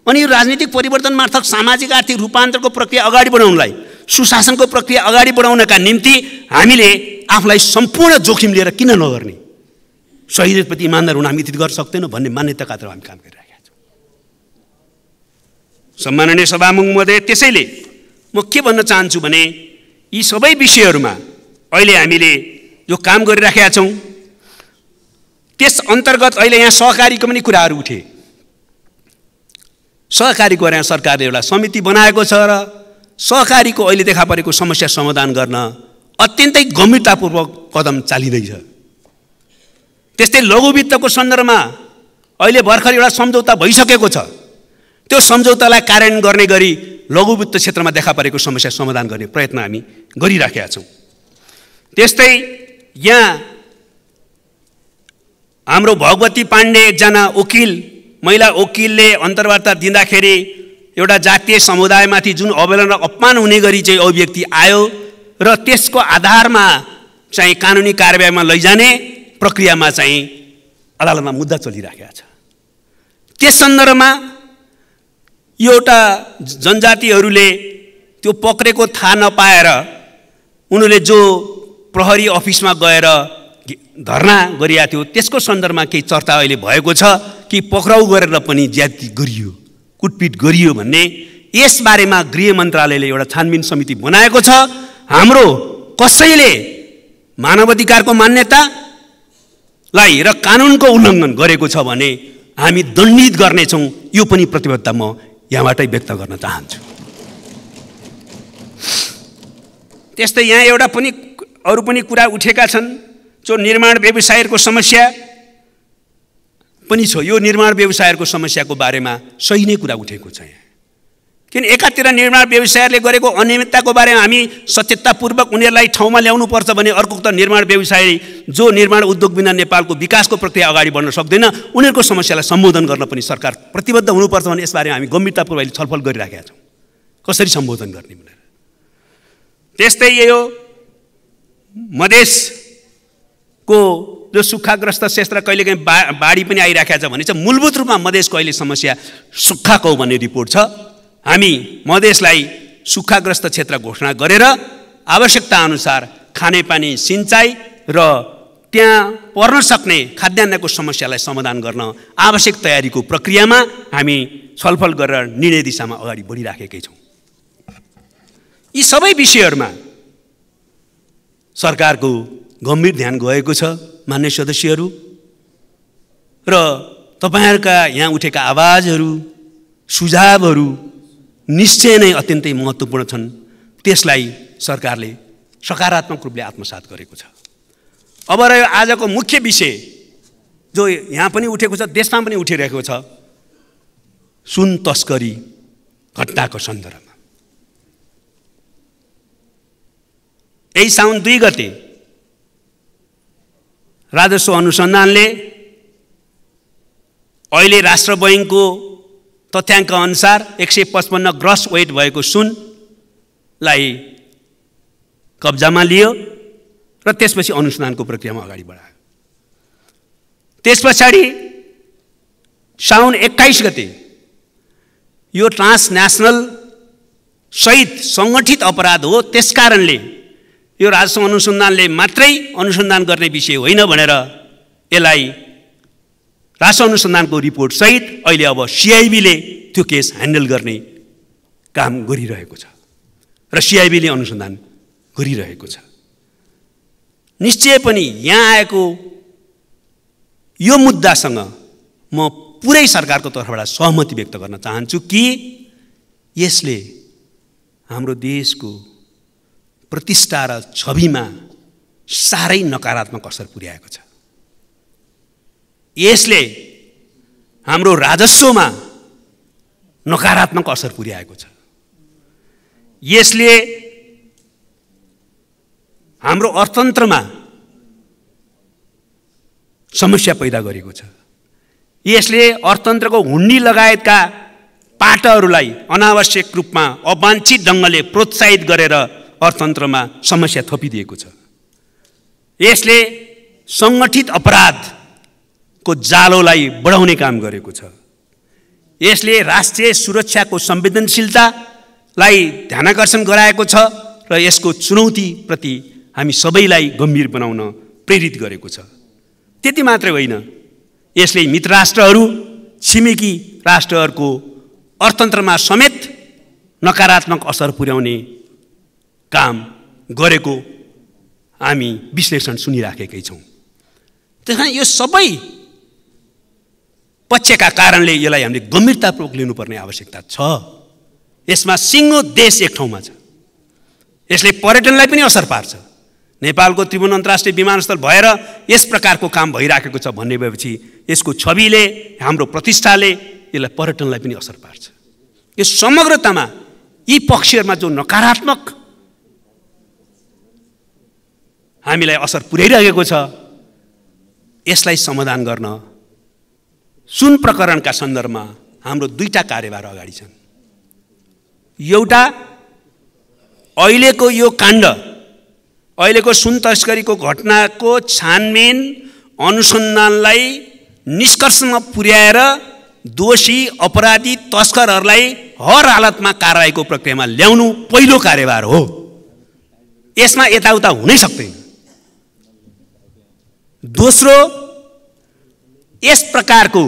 अनि यो राजनीतिक परिवर्तन मार्फत सामाजिक आर्थिक रूपान्तरको प्रक्रिया अगाडि बढाउनलाई सुशासनको प्रक्रिया अगाडि बढाउनका निम्ति हामीले आफूलाई सम्पूर्ण जोखिम लिएर किन नगर्ने? शहीदप्रति इमान्दार हुन हामी गर्न सक्दैनौँ भन्ने मान्यता खातिर हामी काम गरिरहेका छौँ। सम्माननीय सभामुख महोदय त्यसैले म के भन्न चाहन्छु भने यी सबै विषयहरूमा अहिले हामीले जो काम गरिराखेका छौँ। त्यस अन्तर्गत अहिले यहाँ सहकारीको पनि कुराहरू उठे। सहकारी गएर सरकारले एउटा समिति बनाएको छ र सहकारीको अहिले देखा परेको समस्या समाधान गर्न अत्यन्तै गम्भीरतापूर्वक कदम चालिँदैछ। त्यस्तै लघुवित्तको सन्दर्भमा अहिले भर्खर एउटा सम्झौता भइसकेको छ। त्यो सम्झौतालाई कार्यान्वयन गर्ने गरी लघुवित्त क्षेत्रमा देखा परेको समस्या समाधान गर्ने प्रयत्न हामी गरिराखेका छौँ। त्यस्तै यहाँ हाम्रो भगवती पाण्डे एकजना वकिल महिला वकिलले अन्तर्वार्ता दिँदाखेरि एउटा जातीय समुदायमाथि जुन अवहेलना अपमान हुने गरी चाहिँ अभिव्यक्ति आयो र त्यसको आधारमा चाहिँ कानुनी कारवाहीमा लैजाने प्रक्रियामा चाहिँ अदालतमा मुद्दा चलिराखेको छ। त्यस सन्दर्भमा यो एउटा जनजातिहरूले त्यो पक्रेको थाहा नपाएर उनीहरूले जो प्रहरी अफिसमा गएर धर्ना गरिएको थियो। त्यसको सन्दर्भमा केही चर्चा अहिले भएको छ कि पक्राउ गरेर पनि ज्याति गरियो कुटपिट गरियो भन्ने यसबारेमा गृह मन्त्रालयले एउटा छानबिन समिति बनाएको छ। हाम्रो कसैले मानवाधिकारको मान्यतालाई र कानुनको उल्लङ्घन गरेको छ भने हामी दण्डित गर्नेछौँ। यो पनि प्रतिबद्धता म यहाँबाटै व्यक्त गर्न चाहन्छु। त्यस्तै यहाँ एउटा पनि अरू पनि कुरा उठेका छन्। जो निर्माण व्यवसायहरूको समस्या पनि छ यो निर्माण व्यवसायहरूको समस्याको बारेमा सही नै कुरा उठेको छ यहाँ। किन एकातिर निर्माण व्यवसायहरूले गरेको अनियमितताको बारेमा हामी सचेततापूर्वक उनीहरूलाई ठाउँमा ल्याउनुपर्छ भने अर्को त निर्माण व्यवसाय जो निर्माण उद्योग बिना नेपालको विकासको प्रक्रिया अगाडि बढ्न सक्दैन उनीहरूको समस्यालाई सम्बोधन गर्न पनि सरकार प्रतिबद्ध हुनुपर्छ भने यसबारेमा हामी गम्भीरतापूर्वक छलफल गरिराखेका छौँ। कसरी सम्बोधन गर्ने भनेर? त्यस्तै यो मधेस को जो सुक्खाग्रस्त क्षेत्र कहिलेकाहीँ बा बाढी पनि आइराखेको छ भने चाहिँ मूलभूत रूपमा मधेसको अहिले समस्या सुक्खाको भन्ने रिपोर्ट छ। हामी मधेसलाई सुक्खाग्रस्त क्षेत्र घोषणा गरेर आवश्यकता अनुसार खानेपानी सिँचाइ र त्यहाँ पर्न सक्ने खाद्यान्नको समस्यालाई समाधान गर्न आवश्यक तयारीको प्रक्रियामा हामी छलफल गरेर निर्णय दिशामा अगाडि बढिराखेकै छौँ। यी सबै विषयहरूमा सरकारको गम्भीर ध्यान गएको छ मान्य सदस्यहरू। र तपाईँहरूका यहाँ उठेका आवाजहरू सुझावहरू निश्चय नै अत्यन्तै महत्त्वपूर्ण छन्। त्यसलाई सरकारले सकारात्मक रूपले आत्मसात गरेको छ। अब रह्यो आजको मुख्य विषय जो यहाँ पनि उठेको छ देशमा पनि उठिरहेको छ सुन तस्करी घटनाको सन्दर्भमा। यही साउन दुई गते राजस्व अनुसन्धानले अहिले राष्ट्र बैङ्कको तथ्याङ्क अनुसार एक सय पचपन्न ग्रस वेट भएको सुनलाई कब्जामा लियो र त्यसपछि अनुसन्धानको प्रक्रियामा अगाडि बढायो। त्यस पछाडि साउन एक्काइस गते यो ट्रान्सनेसनल सहित सङ्गठित अपराध हो त्यस कारणले यो राजस्व अनुसन्धानले मात्रै अनुसन्धान गर्ने विषय होइन भनेर यसलाई राष्ट्र अनुसन्धानको रिपोर्ट सहित अहिले अब सिआइबीले त्यो केस ह्यान्डल गर्ने काम गरिरहेको छ र सिआइबीले अनुसन्धान गरिरहेको छ। निश्चय पनि यहाँ आएको यो मुद्दासँग म पुरै सरकारको तर्फबाट सहमति व्यक्त गर्न चाहन्छु कि यसले हाम्रो देशको प्रतिष्ठा र छविमा साह्रै नकारात्मक असर पुर्याएको छ। यसले हाम्रो राजस्वमा नकारात्मक असर पुर्याएको छ। यसले हाम्रो अर्थतन्त्रमा समस्या पैदा गरेको छ। यसले अर्थतन्त्रको हुन्डी लगायतका पाटाहरूलाई अनावश्यक रूपमा अवाञ्छित ढङ्गले प्रोत्साहित गरेर अर्थतन्त्रमा समस्या थपिदिएको छ। यसले सङ्गठित अपराधको जालोलाई बढाउने काम गरेको छ। यसले राष्ट्रिय सुरक्षाको संवेदनशीलतालाई ध्यानकर्षण गराएको छ र यसको चुनौतीप्रति हामी सबैलाई गम्भीर बनाउन प्रेरित गरेको छ। त्यति मात्रै होइन यसले मित्र राष्ट्रहरू छिमेकी राष्ट्रहरूको अर्थतन्त्रमा समेत नकारात्मक असर पुर्याउने काम गरेको हामी विश्लेषण सुनिराखेकै छौँ। त्यस कारण यो सबै पक्षका कारणले यसलाई हामीले गम्भीरतापूर्वक लिनुपर्ने आवश्यकता छ। यसमा सिङ्गो देश एक ठाउँमा छ। यसले पर्यटनलाई पनि असर पार्छ। नेपालको त्रिभुवन अन्तर्राष्ट्रिय विमानस्थल भएर यस प्रकारको काम भइराखेको छ भन्ने भएपछि यसको छविले हाम्रो प्रतिष्ठाले यसलाई पर्यटनलाई पनि असर पार्छ। यो समग्रतामा यी पक्षहरूमा जो नकारात्मक हामीलाई असर पुर्याइरहेको छ। यसलाई समाधान गर्न सुन प्रकरणका सन्दर्भमा हाम्रो दुईवटा कार्यभार अगाडि छन्। एउटा अहिलेको यो काण्ड अहिलेको सुन तस्करीको घटनाको छानबिन अनुसन्धानलाई निष्कर्षमा पुर्याएर दोषी अपराधी तस्करहरूलाई हर हालतमा कारवाहीको प्रक्रियामा ल्याउनु पहिलो कार्यभार हो। यसमा यताउता हुनै सक्दैन। दोस्रो यस प्रकारको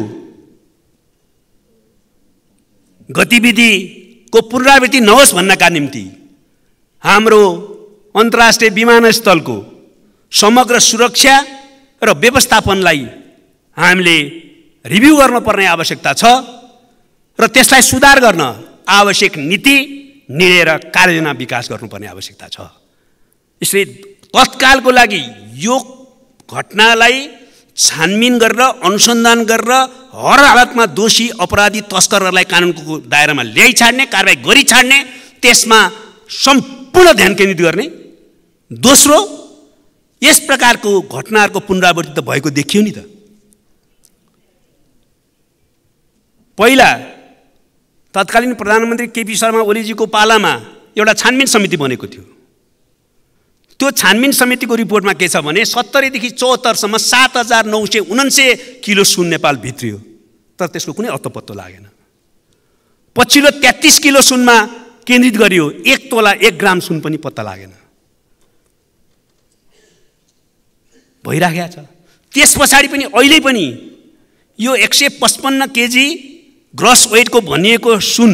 गतिविधिको पुनरावृत्ति नहोस् भन्नका निम्ति हाम्रो अन्तर्राष्ट्रिय विमानस्थलको समग्र सुरक्षा र व्यवस्थापनलाई हामीले रिभ्यू गर्नुपर्ने आवश्यकता छ र त्यसलाई सुधार गर्न आवश्यक नीति निर्णय र कार्ययोजना विकास गर्नुपर्ने आवश्यकता छ। यसले तत्कालको लागि यो घटनालाई छानबिन गरेर अनुसन्धान गरेर हर हालतमा दोषी अपराधी तस्करहरूलाई कानुनको दायरामा ल्याइ छाड्ने कारवाही गरी छाड्ने त्यसमा सम्पूर्ण ध्यान केन्द्रित गर्ने दोस्रो यस प्रकारको घटनाहरूको पुनरावृत्ति त भएको देखियो नि त। पहिला तत्कालीन प्रधानमन्त्री केपी शर्मा ओलीजीको पालामा एउटा छानबिन समिति बनेको थियो। त्यो छानबिन समितिको रिपोर्टमा के छ भने सत्तरीदेखि चौहत्तरसम्म सात हजार नौ सय उनान्सय किलो सुन नेपाल भित्रियो। तर त्यसको कुनै अत्तो लागेन। पछिल्लो तेत्तिस किलो सुनमा केन्द्रित गरियो एक तोला एक ग्राम सुन पनि पत्ता लागेन। भइराखेको छ। त्यस पछाडि पनि अहिले पनि यो एक सय पचपन्न केजी ग्रस वेटको भनिएको सुन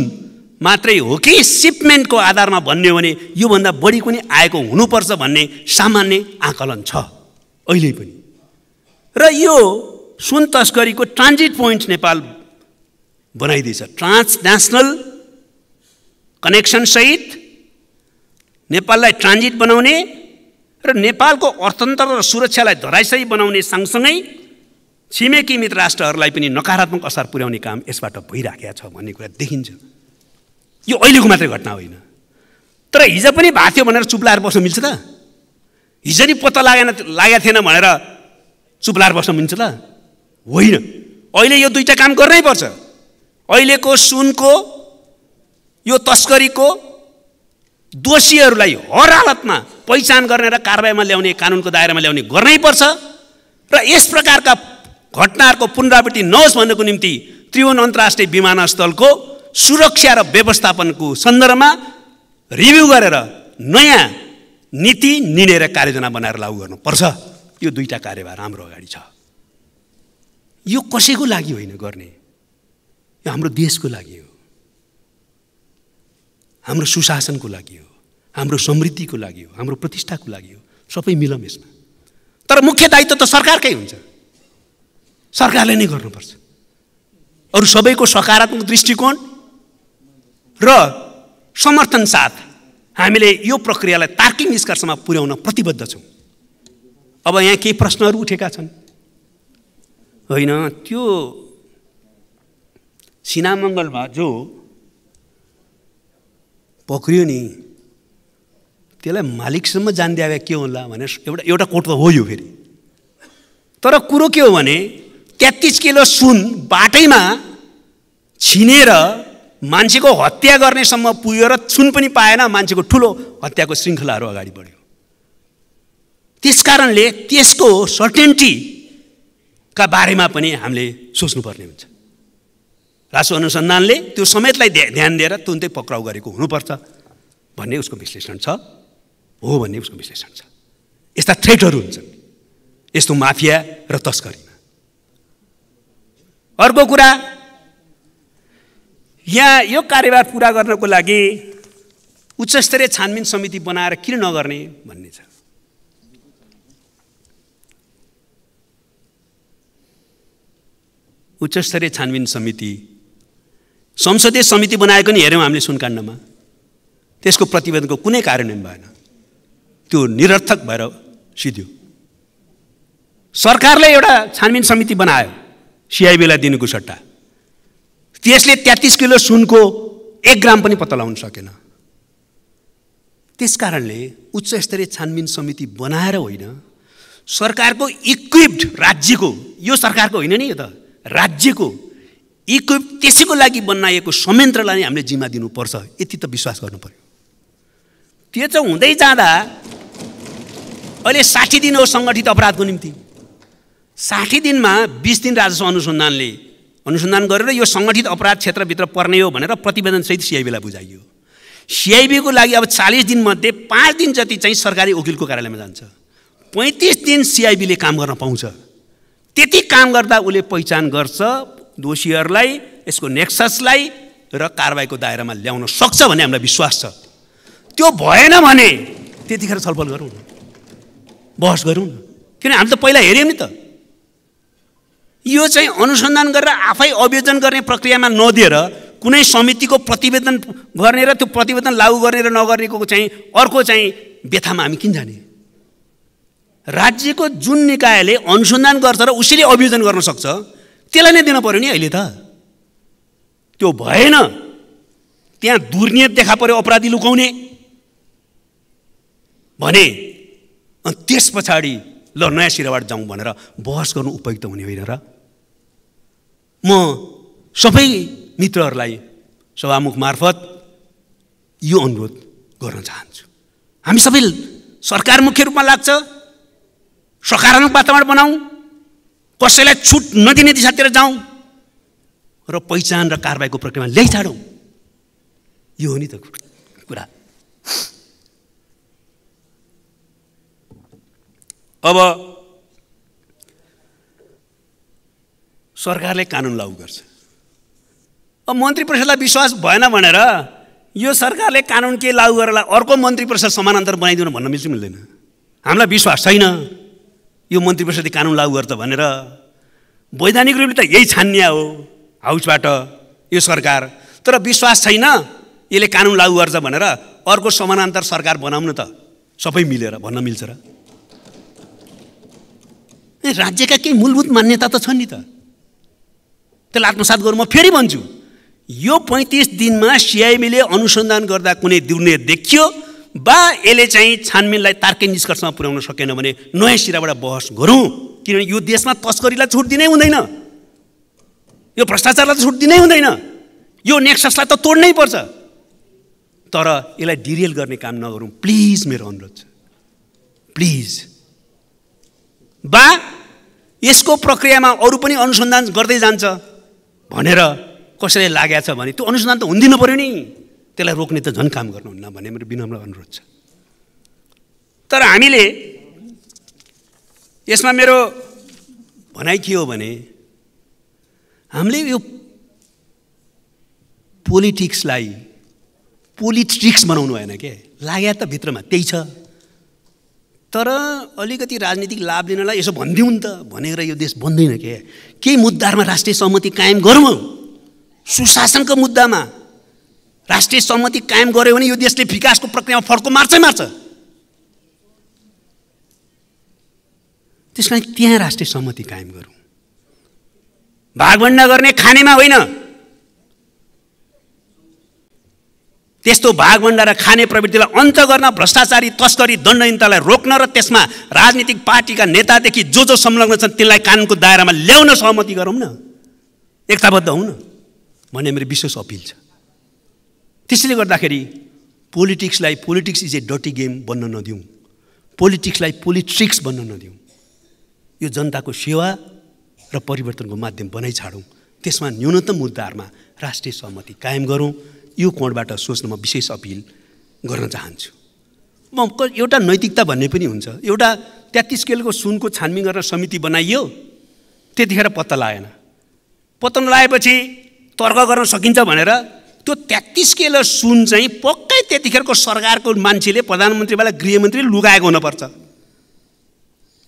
मात्रै हो कि सिपमेन्टको आधारमा भन्ने हो भने योभन्दा बढी पनि आएको हुनुपर्छ भन्ने सामान्य आकलन छ। अहिले पनि। र यो सुन तस्करीको ट्रान्जिट पोइन्ट नेपाल बनाइदिएछ ट्रान्सनेसनल कनेक्सनसहित नेपाललाई ट्रान्जिट बनाउने र नेपालको अर्थतन्त्र र सुरक्षालाई धराइसही बनाउने सँगसँगै छिमेकी मित्र राष्ट्रहरूलाई पनि नकारात्मक असर पुर्याउने काम यसबाट भइराखेको छ भन्ने कुरा देखिन्छ। यो अहिलेको मात्रै घटना होइन। तर हिजो पनि भएको थियो भनेर चुप लाएर बस्न मिल्छ त। हिजो नि पत्ता लागेन लागेको थिएन भनेर चुप लाएर बस्न मिल्छ त। होइन। अहिले यो दुईवटा काम गर्नै पर्छ। अहिलेको सुनको यो तस्करीको दोषीहरूलाई हर हालतमा पहिचान गर्ने र कारवाहीमा ल्याउने कानुनको दायरामा ल्याउने गर्नै पर्छ। र यस प्रकारका घटनाहरूको पुनरावृत्ति नहोस् भन्नको निम्ति त्रिभुवन अन्तर्राष्ट्रिय विमानस्थलको सुरक्षा र व्यवस्थापनको सन्दर्भमा रिभ्यू गरेर नयाँ नीति निर्णय र कार्ययोजना बनाएर लागू गर्नुपर्छ। यो दुईवटा कार्यभार हाम्रो अगाडि छ। यो कसैको लागि होइन गर्ने? यो हाम्रो देशको लागि हो। हाम्रो सुशासनको लागि हो। हाम्रो समृद्धिको लागि हो। हाम्रो प्रतिष्ठाको लागि हो। सबै मिलौँ यसमा। तर मुख्य दायित्व त सरकारकै हुन्छ। सरकारले नै गर्नुपर्छ। अरू सबैको सकारात्मक दृष्टिकोण र समर्थन साथ हामीले यो प्रक्रियालाई तार्किक निष्कर्षमा पुर्याउन प्रतिबद्ध छौँ। अब यहाँ केही प्रश्नहरू उठेका छन्। होइन त्यो सिनामङ्गलमा जो पक्रियो नि त्यसलाई मालिकसम्म जानिदिए के होला भनेर एउटा एउटा कोट त हो यो फेरि। तर कुरो के हो भने तेत्तिस किलो सुन बाटैमा छिनेर मान्छेको हत्या गर्नेसम्म पुग्यो र सुन पनि पाएन मान्छेको ठुलो हत्याको श्रृङ्खलाहरू अगाडि बढ्यो। त्यस कारणले त्यसको सर्टेन्टीका बारेमा पनि हामीले सोच्नुपर्ने हुन्छ। राष्ट्र अनुसन्धानले त्यो समेतलाई ध्यान दिएर तुन्तै पक्राउ गरेको हुनुपर्छ भन्ने उसको विश्लेषण छ हो भन्ने उसको विश्लेषण छ। यस्ता थ्रेटहरू हुन्छन् यस्तो माफिया र तस्करीमा। अर्को कुरा यहाँ यो कार्यभार पुरा गर्नको लागि उच्चस्तरीय छानबिन समिति बनाएर किन नगर्ने भन्ने छ। उच्चस्तरीय छानबिन समिति संसदीय समिति बनाएको नि हेऱ्यौँ हामीले सुनकाण्डमा। त्यसको प्रतिवेदनको कुनै कार्यान्वयन भएन। त्यो निरर्थक भएर सिध्यो सरकारले एउटा छानबिन समिति बनायो सिआइबीलाई दिनुको सट्टा। त्यसले तेत्तिस किलो सुनको एक ग्राम पनि पत्ता लगाउन सकेन। त्यस कारणले उच्च स्तरीय छानबिन समिति बनाएर होइन सरकारको इक्विप्ड राज्यको यो सरकारको होइन नि यो त राज्यको इक्विप त्यसैको लागि बनाइएको संयन्त्रलाई नै हामीले जिम्मा दिनुपर्छ यति त विश्वास गर्नु पऱ्यो त्यो चाहिँ हुँदै जाँदा अहिले साठी दिन हो सङ्गठित अपराधको निम्ति। साठी दिनमा बिस दिन राजस्व अनुसन्धानले अनुसन्धान गरेर यो सङ्गठित अपराध क्षेत्रभित्र पर्ने हो भनेर प्रतिवेदनसहित सिआइबीलाई बुझाइयो। सिआइबीको लागि अब चालिस दिनमध्ये पाँच दिन जति चाहिँ सरकारी वकिलको कार्यालयमा जान्छ पैँतिस दिन सिआइबीले काम गर्न पाउँछ। त्यति काम गर्दा उसले पहिचान गर्छ दोषीहरूलाई यसको नेक्ससलाई र कारवाहीको दायरामा ल्याउन सक्छ भन्ने हामीलाई विश्वास छ। त्यो भएन भने त्यतिखेर छलफल गरौँ न। बहस गरौँ न। किन हामी त पहिला हेऱ्यौँ नि त। यो चाहिँ अनुसन्धान गरेर आफै अभियोजन गर्ने प्रक्रियामा नदिएर कुनै समितिको प्रतिवेदन गर्ने र त्यो प्रतिवेदन लागू गर्ने र नगर्नेको चाहिँ अर्को चाहिँ व्यथामा हामी किन जाने? राज्यको जुन निकायले अनुसन्धान गर्छ र उसैले अभियोजन गर्न सक्छ त्यसलाई नै दिनु पऱ्यो नि अहिले त। त्यो भएन। त्यहाँ दुर्नियत देखा पऱ्यो अपराधी लुकाउने। भने त्यस पछाडि ल नयाँ सिराबाट जाउँ भनेर बहस गर्नु उपयुक्त हुने होइन र? म सबै मित्रहरूलाई सभामुख मार्फत यो अनुरोध गर्न चाहन्छु। हामी सबै सरकार मुख्य रूपमा लाग्छ। सकारात्मक वातावरण बनाऊ। कसैलाई छुट नदिने दिशातिर जाउँ र पहिचान र कारवाहीको प्रक्रियामा ल्याइछाडौँ यो हो नि त कुरा। अब सरकारले कानुन लागू गर्छ। अब मन्त्री परिषदलाई विश्वास भएन भनेर यो सरकारले कानुन के लागू गरेर अर्को मन्त्री परिषद समानान्तर बनाइदिनु भन्न मिल्छ मिल्दैन? हामीलाई विश्वास छैन। यो मन्त्री परिषदले कानुन लागू गर्छ भनेर वैधानिक रूपले त यही छान्या हो हाउसबाट यो सरकार। तर विश्वास छैन यसले कानुन लागू गर्छ भनेर अर्को समानान्तर सरकार बनाउनु त सबै मिलेर भन्न मिल्छ र। राज्यका केही मूलभूत मान्यता त छ नि त। त्यसलाई आत्मसात गरौँ म फेरि भन्छु यो पैँतिस दिनमा सिआइबीले अनुसन्धान गर्दा कुनै दिउने देखियो बा यसले चाहिँ छानबिनलाई तार्किक निष्कर्षमा पुर्याउन सकेन भने नयाँ सिराबाट बहस गरौँ। किनभने यो देशमा तस्करीलाई छुट दिनै हुँदैन। यो भ्रष्टाचारलाई त छुट दिनै हुँदैन। यो नेक्ससलाई त तोड्नै पर्छ। तर यसलाई डिरेल गर्ने काम नगरौँ। प्लिज मेरो अनुरोध छ। प्लिज। बा यसको प्रक्रियामा अरू पनि अनुसन्धान गर्दै जान्छ। भनेर कसैले लागेको छ भने त्यो अनुसन्धान त हुँदिन पऱ्यो नि। त्यसलाई रोक्ने त झन् काम गर्नुहुन्न भन्ने मेरो विनम्र अनुरोध छ। तर हामीले यसमा मेरो भनाइ के हो भने हामीले यो पोलिटिक्सलाई पोलिट्रिक्स बनाउनु भएन के? लाग्या त भित्रमा त्यही छ। तर अलिकति राजनीतिक लाभ लिनलाई यसो भनिदिउँ नि त भनेर यो देश बन्दैन के? केही मुद्दाहरूमा राष्ट्रिय सहमति कायम गरौँ। सुशासनको मुद्दामा राष्ट्रिय सहमति कायम गऱ्यो भने यो देशले विकासको प्रक्रियामा फर्को मार्छै मार्छ। त्यस कारण त्यहाँ राष्ट्रिय सहमति कायम गरौँ। भागभन्डा गर्ने खानेमा होइन। त्यस्तो भागभन्डा र खाने प्रवृत्तिलाई अन्त गर्न भ्रष्टाचारी तस्करी दण्डहीनतालाई रोक्न र त्यसमा राजनीतिक पार्टीका नेतादेखि जो जो संलग्न छन् तिनलाई कानुनको दायरामा ल्याउन सहमति गरौँ न। एकताबद्ध हुँ न भन्ने मेरो विशेष अपिल छ। त्यसैले गर्दाखेरि पोलिटिक्सलाई पोलिटिक्स इज ए डटी गेम बन्न नदिउँ। पोलिटिक्सलाई पोलिट्रिक्स बन्न नदिउँ। यो जनताको सेवा र परिवर्तनको माध्यम बनाइ छाडौँ। त्यसमा न्यूनतम मुद्दाहरूमा राष्ट्रिय सहमति कायम गरौँ। यो कोणबाट सोच्न म विशेष अपिल गर्न चाहन्छु। म एउटा नैतिकता भन्ने पनि हुन्छ। एउटा तेत्तिस केलको सुनको छानबिन गर्न समिति बनाइयो त्यतिखेर पत्ता लागेन। पत्ता नलागेपछि तर्क गर्न सकिन्छ भनेर त्यो तेत्तिस केलो सुन चाहिँ पक्कै त्यतिखेरको सरकारको मान्छेले प्रधानमन्त्रीलाई गृहमन्त्री लुगाएको हुनुपर्छ।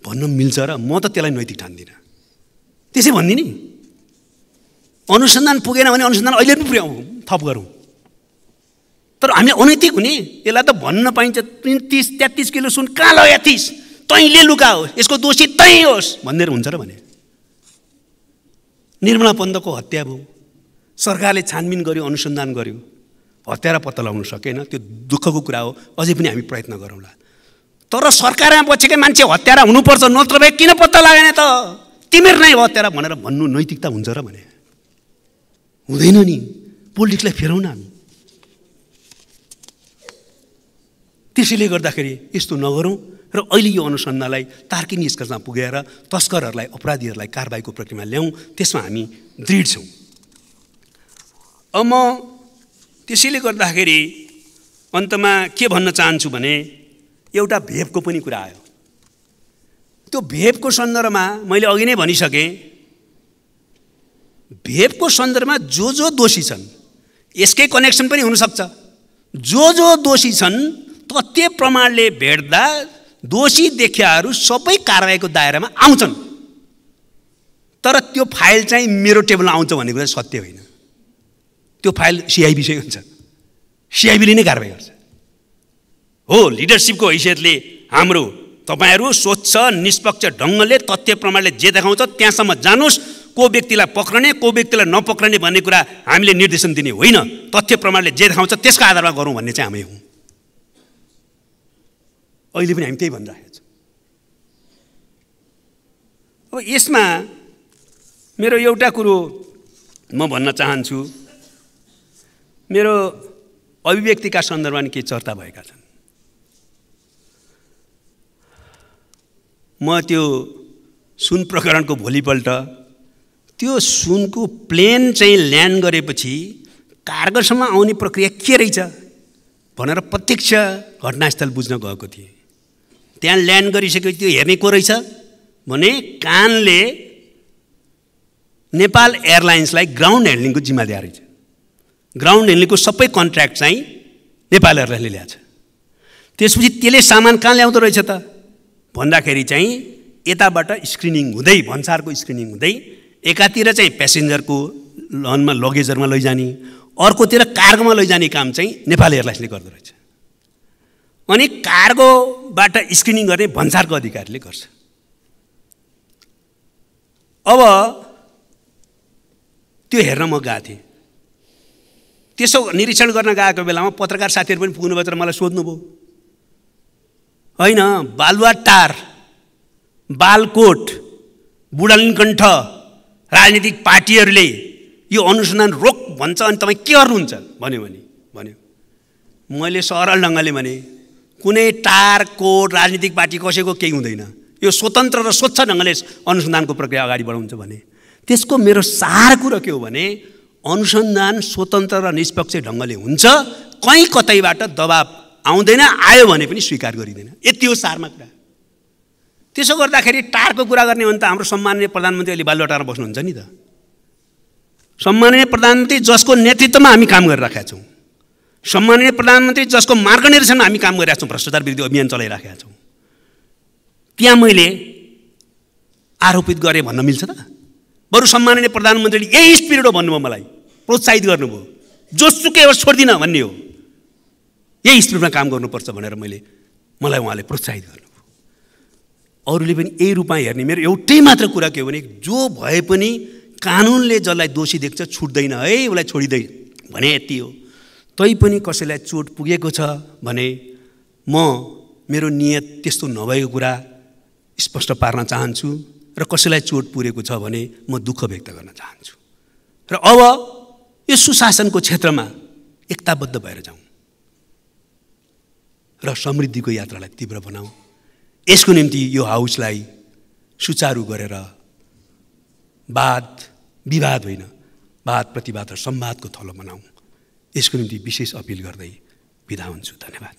भन्न मिल्छ र म त त्यसलाई नैतिक ठान्दिनँ। त्यसै भनिदिने अनुसन्धान पुगेन भने अनुसन्धान अहिले पनि पुर्याउँ थप गरौँ। तर हामीले अनैतिक हुने। यसलाई त भन्न पाइन्छ तिस तेत्तिस किलो सुन कहाँ लग्यो तिस? तैँले लुका हो यसको दोषी तै होस् भनेर हुन्छ र भने। निर्मला पन्तको हत्या भयो। सरकारले छानबिन गर्यो अनुसन्धान गर्यो। हत्यारा पत्ता लगाउन सकेन त्यो दुःखको कुरा हो अझै पनि हामी प्रयत्न गरौँला। तर सरकारमा बसेकै मान्छे हत्यारा हुनुपर्छ नत्र भए किन पत्ता लागेन त? तिमीहरू नै हत्यारा भनेर भन्नु नैतिकता हुन्छ र भने। हुँदैन नि। पोलिटिक्सलाई फेरौँ न हामी। त्यसैले गर्दाखेरि यस्तो नगरौँ र अहिले यो अनुसन्धानलाई तार्किक निष्कर्षमा पुगेर तस्करहरूलाई अपराधीहरूलाई कारवाहीको प्रक्रियामा ल्याउँ त्यसमा हामी दृढ छौँ। अब म त्यसैले गर्दाखेरि अन्तमा के भन्न चाहन्छु भने एउटा भेपको पनि कुरा आयो। त्यो भेपको सन्दर्भमा मैले अघि नै भनिसकेँ भेपको सन्दर्भमा जो जो दोषी छन् यसकै कनेक्सन पनि हुनसक्छ। जो जो दोषी छन् तथ्य प्रमाणले भेट्दा दोषी देखियाहरू सबै कारवाहीको दायरामा आउँछन्। तर त्यो फाइल चाहिँ मेरो टेबलमा आउँछ भन्ने कुरा सत्य होइन। त्यो फाइल सिआइबीसँग हुन्छ। सिआइबीले नै कारवाही गर्छ। हो लिडरसिपको हैसियतले हाम्रो तपाईँहरू स्वच्छ निष्पक्ष ढङ्गले तथ्य प्रमाणले जे देखाउँछ त्यहाँसम्म जानुहोस्। को व्यक्तिलाई पक्रने को व्यक्तिलाई नपक्रने भन्ने कुरा हामीले निर्देशन दिने होइन। तथ्य प्रमाणले जे देखाउँछ त्यसको आधारमा गरौँ भन्ने चाहिँ हामी हौँ। अहिले पनि हामी त्यही भनिरहेको छौँ। अब यसमा मेरो एउटा कुरो म भन्न चाहन्छु मेरो अभिव्यक्तिका सन्दर्भमा केही चर्चा भएका छन्। म त्यो सुन प्रकरणको भोलिपल्ट त्यो सुनको प्लेन चाहिँ ल्यान्ड गरेपछि कार्गोसम्म आउने प्रक्रिया के रहेछ भनेर प्रत्यक्ष घटनास्थल बुझ्न गएको थिएँ। त्यहाँ ल्यान्ड गरिसकेपछि त्यो हेर्ने को रहेछ? भने कानले नेपाल एयरलाइन्सलाई ग्राउन्ड ह्यान्डलिङको जिम्मा दिएको रहेछ। ग्राउन्ड ह्यान्डलिङको सबै कन्ट्र्याक्ट चाहिँ नेपालीहरूलाई ल्याएको छ। त्यसपछि त्यसले सामान कहाँ ल्याउँदो रहेछ त? भन्दाखेरि चाहिँ यताबाट स्क्रिनिङ हुँदै भन्सारको स्क्रिनिङ हुँदै एकातिर चाहिँ प्यासेन्जरको लनमा लगेजहरूमा लैजाने अर्कोतिर कार्गोमा लैजाने काम चाहिँ नेपाली एयरलाइन्सले गर्दो रहेछ। अनि कार्गोबाट स्क्रिनिङ गर्ने भन्सारको अधिकारीले गर्छ। अब त्यो हेर्न म गएको थिएँ। त्यसो निरीक्षण गर्न गएको बेलामा पत्रकार साथीहरू पनि पुग्नुभयो तर मलाई सोध्नुभयो होइन बालुवाटार बालकोट बुढालिनकण्ठ राजनीतिक पार्टीहरूले यो अनुसन्धान रोक भन्छ अनि तपाईँ के गर्नुहुन्छ? भन्यो भने भन्यो। मैले सरल ढङ्गले भने कुनै टार कोट राजनीतिक पार्टी कसैको केही हुँदैन। यो स्वतन्त्र र स्वच्छ ढङ्गले अनुसन्धानको प्रक्रिया अगाडि बढाउँछ भने। त्यसको मेरो सार कुरो के हो भने अनुसन्धान स्वतन्त्र र निष्पक्ष ढङ्गले हुन्छ कहीँ कतैबाट दबाब आउँदैन आयो भने पनि स्वीकार गरिँदैन। यति हो सारमा कुरा। त्यसो गर्दाखेरि टारको कुरा गर्ने हो भने त हाम्रो सम्माननीय प्रधानमन्त्री अहिले बालुवाटारमा बस्नुहुन्छ नि त। सम्माननीय प्रधानमन्त्री जसको नेतृत्वमा हामी काम गरिराखेका छौँ। सम्माननीय प्रधानमन्त्री जसको मार्गनिर्देशनमा हामी काम गरिरहेका छौँ भ्रष्टाचार विरुद्ध अभियान चलाइराखेका छौँ त्यहाँ मैले आरोपित गरेँ भन्न मिल्छ त? बरु सम्माननीय प्रधानमन्त्रीले यही स्पिरिट हो भन्नुभयो मलाई प्रोत्साहित गर्नुभयो। जोसुकै होस् छोड्दिनँ भन्ने हो। यही स्पिरिटमा काम गर्नुपर्छ भनेर मैले मलाई उहाँले प्रोत्साहित गर्नुभयो। अरूले पनि यही रूपमा हेर्ने मेरो एउटै मात्र कुरा के हो भने जो भए पनि कानुनले जसलाई दोषी देख्छ छुट्दैन है उसलाई छोडिँदैन भने यति हो। तैपनि कसैलाई चोट पुगेको छ भने म मेरो नियत त्यस्तो नभएको कुरा स्पष्ट पार्न चाहन्छु र कसैलाई चोट पुगेको छ भने म दुःख व्यक्त गर्न चाहन्छु। र अब यो सुशासनको क्षेत्रमा एकताबद्ध भएर जाउँ र समृद्धिको यात्रालाई तीव्र बनाऊ यसको निम्ति यो हाउसलाई सुचारू गरेर वाद विवाद होइन वाद प्रतिवाद र संवादको थलो बनाऊ यसको निम्ति विशेष अपिल गर्दै बिदा हुन्छु। धन्यवाद।